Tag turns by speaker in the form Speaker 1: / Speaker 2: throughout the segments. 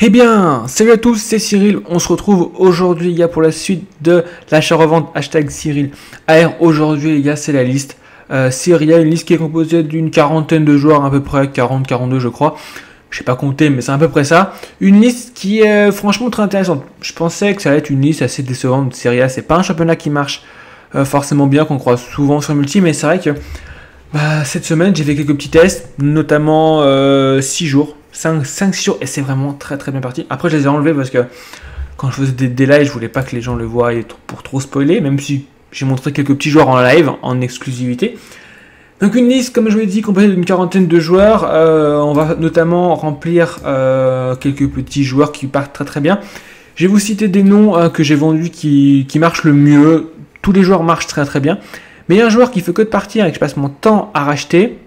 Speaker 1: Eh bien, salut à tous, c'est Cyril. On se retrouve aujourd'hui, les gars, pour la suite de l'achat-revente hashtag Cyril AR. Aujourd'hui, les gars, c'est la liste. Euh, Cyril, une liste qui est composée d'une quarantaine de joueurs, à peu près 40-42, je crois. Je sais pas compter, mais c'est à peu près ça. Une liste qui est franchement très intéressante. Je pensais que ça allait être une liste assez décevante. Serie A, c'est pas un championnat qui marche euh, forcément bien, qu'on croit souvent sur multi, mais c'est vrai que bah, cette semaine, j'ai fait quelques petits tests, notamment 6 euh, jours 5, 5 jours et c'est vraiment très très bien parti. Après, je les ai enlevés parce que quand je faisais des, des lives, je voulais pas que les gens le voient pour trop spoiler, même si j'ai montré quelques petits joueurs en live en exclusivité. Donc une liste, comme je vous l'ai dit, composée d'une quarantaine de joueurs. Euh, on va notamment remplir euh, quelques petits joueurs qui partent très très bien. Je vais vous citer des noms euh, que j'ai vendus qui, qui, marchent le mieux. Tous les joueurs marchent très très bien. Mais un joueur qui fait que de partir et que je passe mon temps à racheter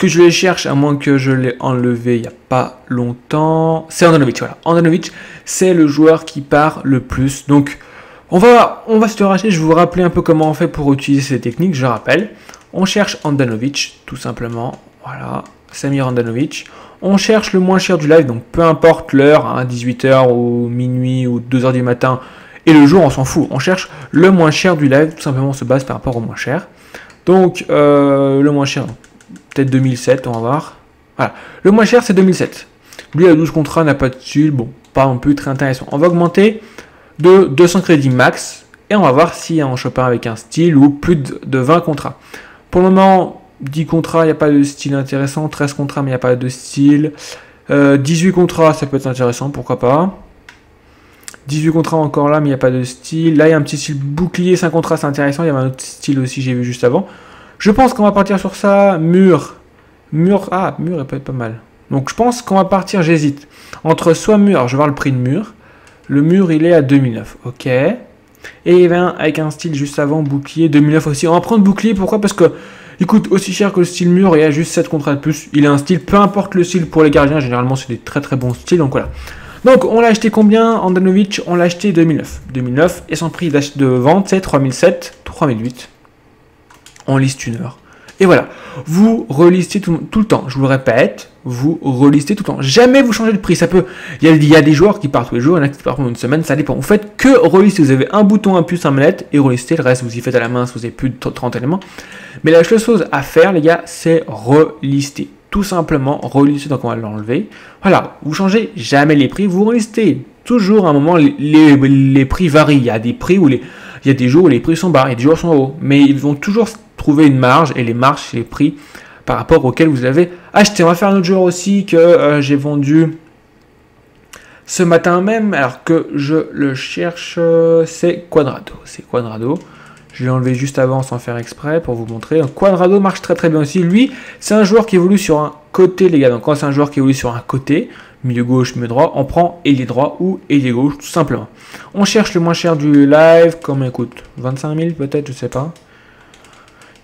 Speaker 1: que je les cherche, à moins que je l'ai enlevé il n'y a pas longtemps. C'est Andanovic, voilà. Andanovic, c'est le joueur qui part le plus. Donc, on va, on va se racheter. Je vais vous rappeler un peu comment on fait pour utiliser ces techniques. Je rappelle, on cherche Andanovic, tout simplement. Voilà, Samir Andanovic. On cherche le moins cher du live, donc peu importe l'heure, hein, 18h ou minuit ou 2h du matin, et le jour, on s'en fout. On cherche le moins cher du live, tout simplement on se base par rapport au moins cher. Donc, euh, le moins cher, peut-être 2007, on va voir. Voilà. Le moins cher, c'est 2007. Lui, a 12 contrats, n'a pas de style. Bon, pas non plus très intéressant. On va augmenter de 200 crédits max. Et on va voir s'il y a un avec un style ou plus de 20 contrats. Pour le moment, 10 contrats, il n'y a pas de style intéressant. 13 contrats, mais il n'y a pas de style. 18 euh, contrats, ça peut être intéressant, pourquoi pas. 18 contrats encore là, mais il n'y a pas de style. Là, il y a un petit style bouclier, 5 contrats, c'est intéressant. Il y avait un autre style aussi, j'ai vu juste avant. Je pense qu'on va partir sur ça. Mur. Mur. Ah, mur, il peut être pas mal. Donc je pense qu'on va partir, j'hésite. Entre soit mur, je vais voir le prix de mur. Le mur, il est à 2009. Ok. Et il vient avec un style juste avant, bouclier, 2009 aussi. On va prendre bouclier, pourquoi? Parce que il coûte aussi cher que le style mur et il y a juste 7 contrats de plus. Il a un style, peu importe le style pour les gardiens, généralement c'est des très très bons styles, donc voilà. Donc on l'a acheté combien Andanovic? On l'a acheté 2009. 2009 et son prix de vente c'est 3007, 3008 en liste une heure. Et voilà, vous relistez tout, le temps. Je vous le répète, vous relistez tout le temps. Jamais vous changez de prix. Ça peut. Il y, a, des joueurs qui partent tous les jours, il y en a qui partent pendant une semaine, ça dépend. Vous faites que relister. Vous avez un bouton, un plus, un manette et relister. Le reste, vous y faites à la main si vous avez plus de 30 éléments. Mais la seule chose à faire, les gars, c'est relister. Tout simplement, relister. Donc, on va l'enlever. Voilà, vous changez jamais les prix, vous relistez. Toujours à un moment, les, les prix varient. Il y a des prix où. Il y a des jours où les prix sont bas et des jours sont hauts. Mais ils vont toujours trouver une marge et les marges, les prix par rapport auxquels vous avez acheté. On va faire un autre joueur aussi que euh, j'ai vendu ce matin même, alors que je le cherche, c'est Quadrado. C'est Quadrado. Je l'ai enlevé juste avant sans faire exprès pour vous montrer. Quadrado marche très très bien aussi. Lui, c'est un joueur qui évolue sur un côté, les gars. Donc quand c'est un joueur qui évolue sur un côté, milieu gauche, milieu droit, on prend ailier droit ou ailier gauche, tout simplement. On cherche le moins cher du live, comme écoute, 25 000 peut-être, je sais pas.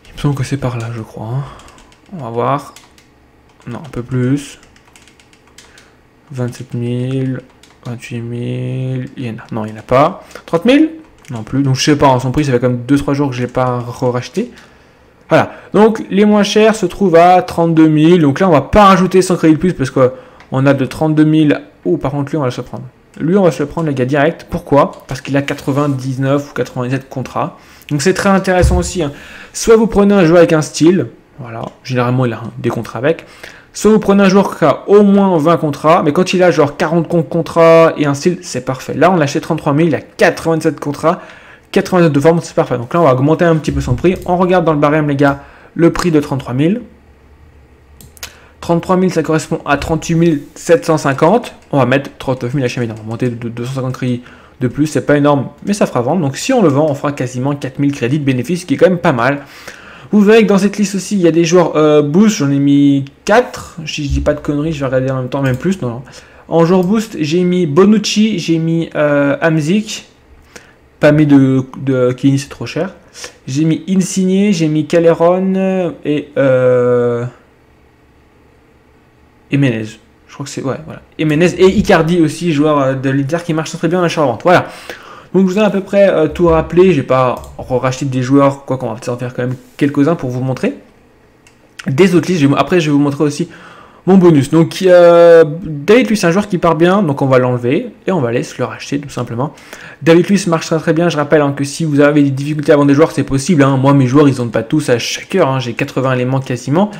Speaker 1: Il me semble que c'est par là, je crois. Hein. On va voir. Non, un peu plus. 27 000, 28 000, il y en a. Non, il n'y en a pas. 30 000 Non plus. Donc je sais pas, son prix, ça fait comme 2-3 jours que je ne l'ai pas racheté. Voilà. Donc les moins chers se trouvent à 32 000. Donc là, on va pas rajouter 100 crédits de plus parce qu'on a de 32 000. Oh, par contre, lui, on va se prendre. Lui, on va se le prendre, les gars, direct. Pourquoi? Parce qu'il a 99 ou 97 contrats. Donc c'est très intéressant aussi. Hein. Soit vous prenez un joueur avec un style, voilà, généralement il a des contrats avec. Soit vous prenez un joueur qui a au moins 20 contrats, mais quand il a genre 40 contrats et un style, c'est parfait. Là, on l'a acheté 33 000, il a 87 contrats, 87 de forme, c'est parfait. Donc là, on va augmenter un petit peu son prix. On regarde dans le barème, les gars, le prix de 33 000. 33 000, ça correspond à 38 750. On va mettre 39 000 HM. On va monter de 250 crédits de plus, c'est pas énorme, mais ça fera vendre. Donc si on le vend, on fera quasiment 4000 crédits de bénéfice, ce qui est quand même pas mal. Vous verrez que dans cette liste aussi, il y a des joueurs euh, boost, j'en ai mis 4. Si je dis pas de conneries, je vais regarder en même temps, même plus. Non, En joueur boost, j'ai mis Bonucci, j'ai mis euh. Pas mis de, de Kini, c'est trop cher. J'ai mis Insigné, j'ai mis Caleron et, euh, et Menez crois que c'est. Ouais, voilà. Et Menez et Icardi aussi, joueur euh, de l'Inter qui marche très bien en achat Voilà. Donc je vous ai à peu près euh, tout rappelé. Je vais pas racheter des joueurs, quoi qu'on va en faire quand même quelques-uns pour vous montrer. des autres listes. Après, je vais vous montrer aussi mon bonus. Donc, David Luiz, c'est un joueur qui part bien, donc on va l'enlever et on va laisser le racheter tout simplement. David Luiz marche très très bien. Je rappelle hein, que si vous avez des difficultés vendre des joueurs, c'est possible. Hein. Moi, mes joueurs, ils vendent pas tous à chaque heure. Hein. J'ai 80 éléments quasiment.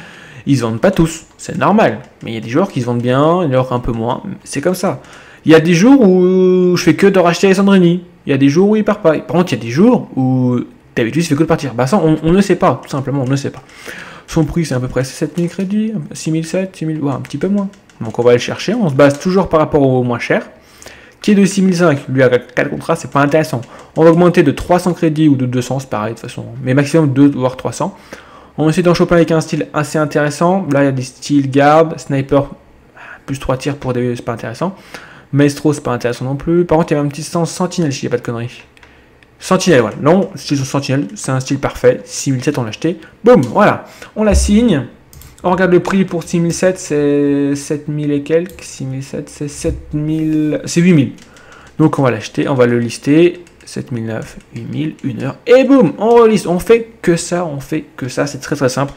Speaker 1: Ils vendent pas tous. C'est normal. Mais il y a des joueurs qui se vendent bien, il y en a un peu moins. C'est comme ça. Il y a des jours où je fais que de racheter Alessandrini. Il y a des jours où il part pas. Par contre, il y a des jours où David Luiz fait que de partir. Bah ça, on, ne sait pas. Tout simplement, on ne sait pas. Son prix, c'est à peu près 7000 crédits, 6007, 6000, ouais, un petit peu moins. Donc on va aller chercher. On se base toujours par rapport au moins cher, qui est de 6005. Lui, avec 4 contrats, c'est pas intéressant. On va augmenter de 300 crédits ou de 200, c'est pareil de toute façon, mais maximum 2 voire 300. On va essayer d'en choper avec un style assez intéressant. Là, il y a des styles garde, sniper, plus 3 tirs pour des c'est pas intéressant. Maestro, c'est pas intéressant non plus. Par contre, il y a un petit sens sentinelle, si a pas de conneries. Sentinelle, voilà. Non, style Sentinelle, c'est un style parfait. 6007, on l'a acheté. Boum, voilà. On la signe. On regarde le prix pour 6007, c'est 7000 et quelques. 6007, c'est 7000. C'est 8000. Donc on va l'acheter, on va le lister. 7009, 8000, 1 heure. Et boum, on reliste. On fait que ça, on fait que ça. C'est très très simple.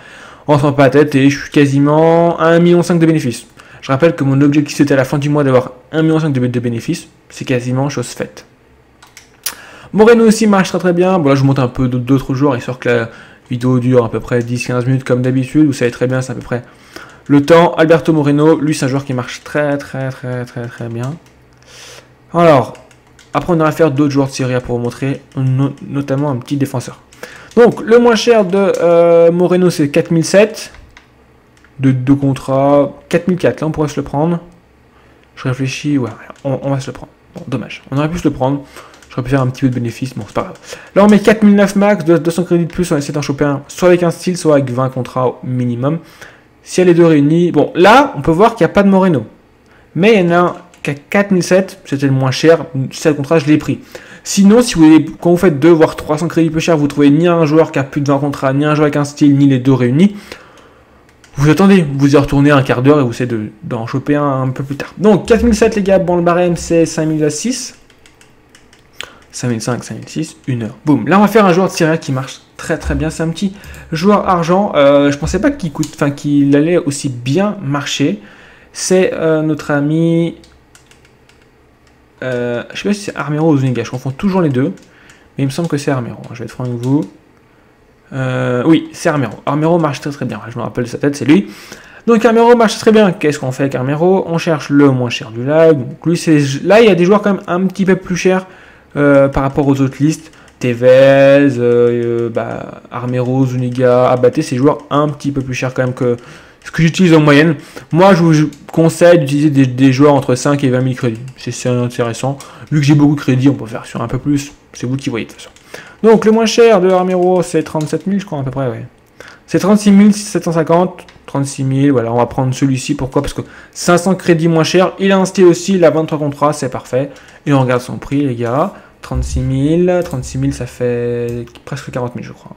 Speaker 1: On se prend pas la tête et je suis quasiment à 1,5 million de bénéfices. Je rappelle que mon objectif c'était à la fin du mois d'avoir 1,5 million de bénéfices. C'est quasiment chose faite. Moreno aussi marche très très bien. Bon là je vous montre un peu d'autres joueurs, histoire que la vidéo dure à peu près 10-15 minutes comme d'habitude. Vous savez très bien, c'est à peu près le temps. Alberto Moreno, lui c'est un joueur qui marche très très très très très bien. Alors, après on va faire d'autres joueurs de Syria pour vous montrer, notamment un petit défenseur. Donc le moins cher de euh, Moreno c'est 4007. De deux contrats, 4004 là on pourrait se le prendre. Je réfléchis, ouais, on, va se le prendre. Bon, dommage. On aurait pu se le prendre. J'aurais pu faire un petit peu de bénéfice, bon, c'est pas grave. Là, on met 4009 max, 200 crédits de plus, on essaie d'en choper un, soit avec un style, soit avec 20 contrats minimum. Si elle est deux réunies, bon, là, on peut voir qu'il n'y a pas de Moreno. Mais il y en a un qui a 4007, c'était le moins cher, c'est le contrat, je l'ai pris. Sinon, si vous quand vous faites 2 voire 300 crédits plus cher, vous trouvez ni un joueur qui a plus de 20 contrats, ni un joueur avec un style, ni les deux réunis, vous attendez, vous y retournez un quart d'heure et vous essayez d'en choper un un peu plus tard. Donc 4007 les gars, bon le barème c'est 5006. 5005, 5006, 1 heure. Boum. Là, on va faire un joueur de Syria qui marche très très bien. C'est un petit joueur argent. Euh, je pensais pas qu'il coûte, enfin qu'il allait aussi bien marcher. C'est euh, notre ami. Euh, je sais pas si c'est Armero ou Zuniga. Je confonds toujours les deux. Mais il me semble que c'est Armero. Je vais être franc avec vous. Euh, oui, c'est Armero. Armero marche très très bien. Je me rappelle sa tête, c'est lui. Donc Armero marche très bien. Qu'est-ce qu'on fait avec Armero? On cherche le moins cher du lag. Donc lui, là, il y a des joueurs quand même un petit peu plus chers. Euh, par rapport aux autres listes. Tevez, euh, euh, bah, Armero, Zuniga, Abate, ces joueurs un petit peu plus chers quand même que ce que j'utilise en moyenne. Moi, je vous conseille d'utiliser des, joueurs entre 5 et 20 000 crédits. C'est intéressant. Vu que j'ai beaucoup de crédits, on peut faire sur un peu plus. C'est vous qui voyez de toute façon. Donc, le moins cher de Armero, c'est 37 000, je crois, à peu près, ouais. C'est 36 750. 36 000, voilà, on va prendre celui-ci. Pourquoi? Parce que 500 crédits moins cher. Il a un style aussi, il a 23 contrats, c'est parfait. Et on regarde son prix, les gars. 36 000, 36 000, ça fait presque 40 000, je crois.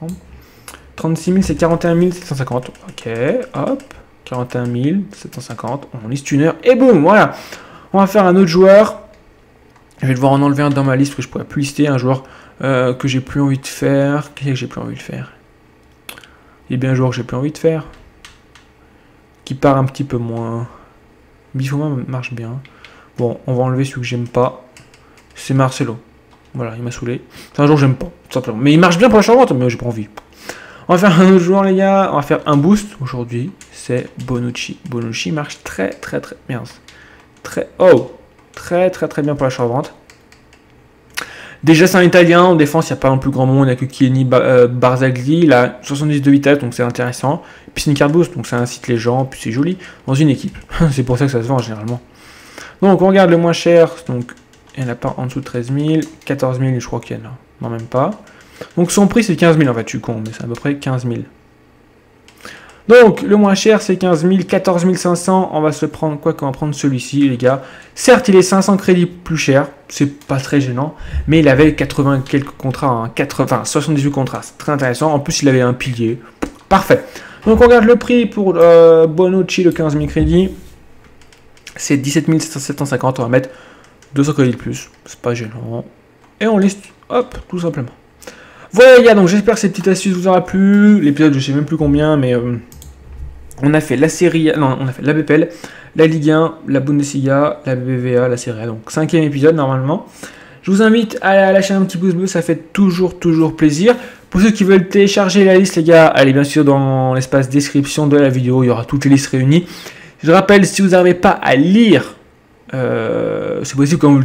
Speaker 1: 36 000, c'est 41 750. Ok, hop. 41 750. On liste une heure. Et boum, voilà. On va faire un autre joueur. Je vais devoir en enlever un dans ma liste que je pourrais plus lister. Un joueur euh, que j'ai plus envie de faire. Qu'est-ce que j'ai plus envie de faire? Il y a bien un joueur que j'ai plus envie de faire qui part un petit peu moins. Bifouma marche bien. Bon, on va enlever celui que j'aime pas. C'est Marcelo. Voilà, il m'a saoulé. C'est un joueur que j'aime pas, tout simplement. Mais il marche bien pour la charmante, mais j'ai pas envie. On va faire un autre joueur, les gars. On va faire un boost aujourd'hui. C'est Bonucci. Bonucci marche très, très, très bien. Très, oh, très, très, très bien pour la charmante. Déjà, c'est un italien. En défense, il n'y a pas un plus grand monde. Il n'y a que Kieni euh, Barzagli. Il a 70 de vitesse, donc c'est intéressant. Puis, c'est une carte boost, donc ça incite les gens. Puis, c'est joli dans une équipe. c'est pour ça que ça se vend généralement. Donc, on regarde le moins cher. Donc, il n'y en a pas en dessous de 13 000. 14 000, je crois qu'il y en a. Non, même pas. Donc, son prix, c'est 15 000 en fait. Tu con, mais c'est à peu près 15 000. Donc, le moins cher, c'est 15 000, 14 500. On va se prendre quoi qu'on va prendre celui-ci, les gars. Certes, il est 500 crédits plus cher. C'est pas très gênant. Mais il avait 80 quelques contrats. Hein, 80, 78 contrats. C'est très intéressant. En plus, il avait un pilier. Parfait. Donc, on regarde le prix pour euh, Bonucci, le 15 000 crédits. C'est 17 750. On va mettre 200 crédits de plus. C'est pas gênant. Et on liste. Hop, tout simplement. Voilà les gars, donc j'espère que cette petite astuce vous aura plu. L'épisode, je sais même plus combien, mais euh, On a fait la série, non, on a fait la BPL, la Ligue 1, la Bundesliga, la BBVA, la Serie A. Donc cinquième épisode normalement. Je vous invite à lâcher un petit pouce bleu, ça fait toujours, toujours plaisir. Pour ceux qui veulent télécharger la liste, les gars, allez bien sûr dans l'espace description de la vidéo, il y aura toutes les listes réunies. Je rappelle, si vous n'arrivez pas à lire, euh, c'est possible quand vous,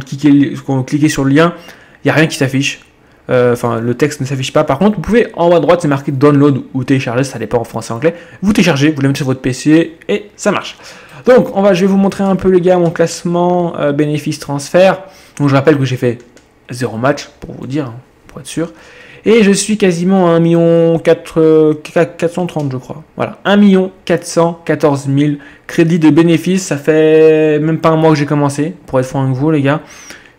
Speaker 1: quand vous cliquez sur le lien, il n'y a rien qui s'affiche. Euh, enfin, le texte ne s'affiche pas. Par contre, vous pouvez en haut à droite, c'est marqué download ou télécharger, ça dépend en français anglais. Vous téléchargez, vous le mettez sur votre PC et ça marche. Donc, on va, je vais vous montrer un peu, les gars, mon classement euh, bénéfice transfert. Donc, je rappelle que j'ai fait zéro match, pour vous dire, hein, pour être sûr. Et je suis quasiment à 1 million 430, je crois. Voilà, 1 414 000 crédits de bénéfices. Ça fait même pas un mois que j'ai commencé, pour être franc avec vous, les gars.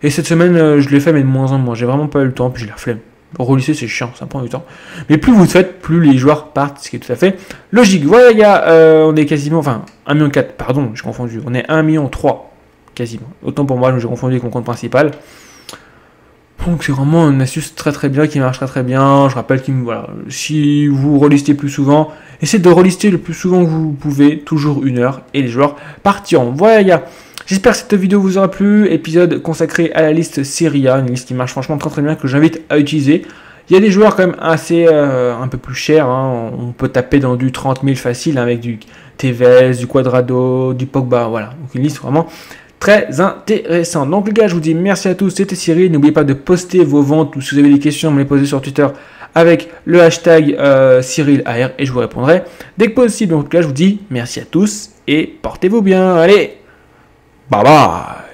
Speaker 1: Et cette semaine, euh, je l'ai fait, mais de moins en moins. J'ai vraiment pas eu le temps, puis j'ai la flemme. Relisser, c'est chiant, ça prend du temps. Mais plus vous faites, plus les joueurs partent, ce qui est tout à fait logique. Voilà, les gars, euh, on est quasiment, enfin, 1 million 4, pardon, j'ai confondu. On est 1 million 3, quasiment. Autant pour moi, j'ai confondu avec mon compte principal. Donc c'est vraiment une astuce très très bien qui marche très très bien. Je rappelle que voilà, si vous relistez plus souvent, essayez de relister le plus souvent que vous pouvez, toujours une heure, et les joueurs partiront. Voilà les gars. J'espère que cette vidéo vous aura plu. Épisode consacré à la liste Serie A, une liste qui marche franchement très très bien, que j'invite à utiliser. Il y a des joueurs quand même assez euh, un peu plus chers. Hein. On peut taper dans du 30 000 facile hein, avec du Tevez, du Quadrado, du Pogba. Voilà. Donc une liste vraiment très intéressant. Donc les gars, je vous dis merci à tous, c'était Cyril. N'oubliez pas de poster vos ventes ou si vous avez des questions, me les poser sur Twitter avec le hashtag euh, CyrilAR et je vous répondrai dès que possible. Donc là, je vous dis merci à tous et portez-vous bien. Allez, 打吧